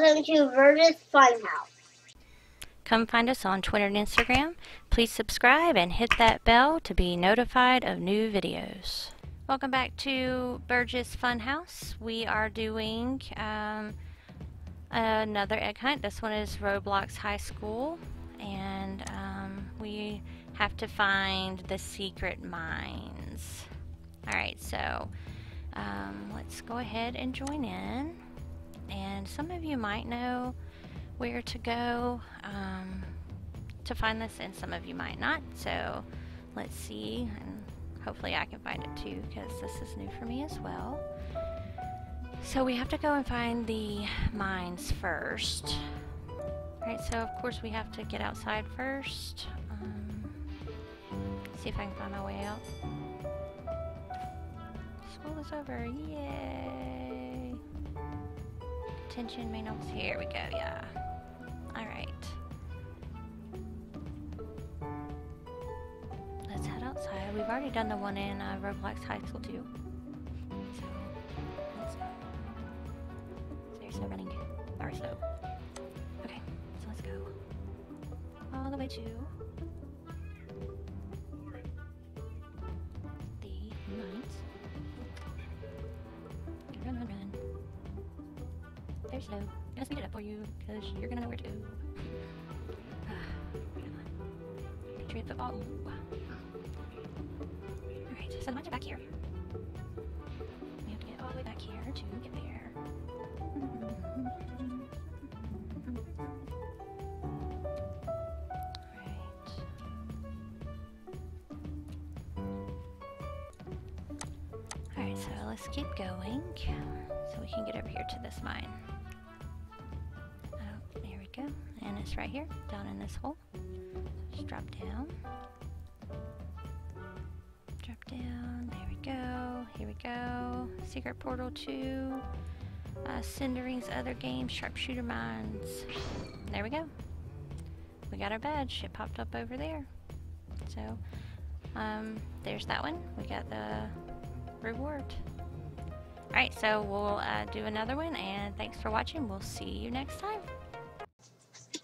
Welcome to Burgess Funhouse. Come find us on Twitter and Instagram. Please subscribe and hit that bell to be notified of new videos. Welcome back to Burgess Funhouse. We are doing um, another egg hunt. This one is Roblox High School, and um, we have to find the secret mines. Alright, so um, let's go ahead and join in. And some of you might know where to go um, to find this, and some of you might not. So let's see, and hopefully I can find it too, because this is new for me as well. So we have to go and find the mines first. Alright, so of course we have to get outside first. Um, see if I can find my way out. School is over, yay! Attention, main office, here we go, yeah. Alright. Let's head outside. We've already done the one in uh, Roblox High School too. So, let's go. So you're slow running. Very slow. Okay, so let's go. All the way to Very slow. Gonna speed it up for you, because you're gonna know where to go. Patriot football. Ooh. Alright, so the mines are back here. We have to get all the way back here to get there. Right. Alright, so let's keep going so we can get over here to this mine. Go. And it's right here, down in this hole. Just drop down. Drop down. There we go. Here we go. Secret Portal 2. Uh, Cindering's other game, Sharpshooter Mines. There we go. We got our badge. It popped up over there. So, um, there's that one. We got the reward. Alright, so we'll uh, do another one, and thanks for watching. We'll see you next time.